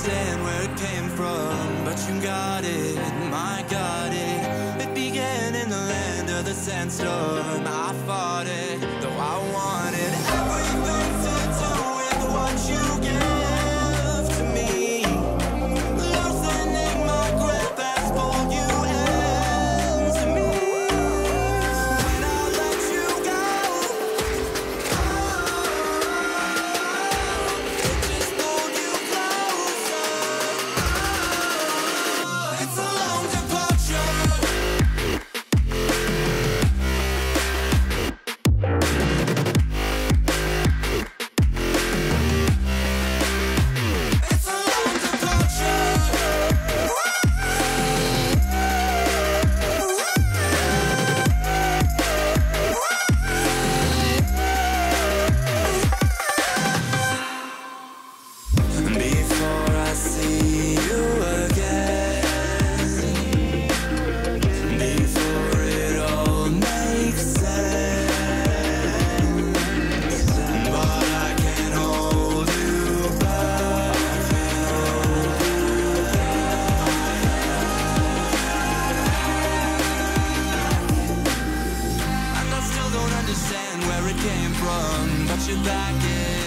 understand where it came from, but you got it, my got it. It began in the land of the sandstorm. I fought it, understand where it came from, but you're back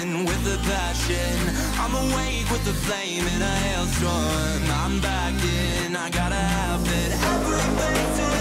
in with the passion. I'm awake with the flame in a hailstorm. I'm back in, I gotta have it. Everything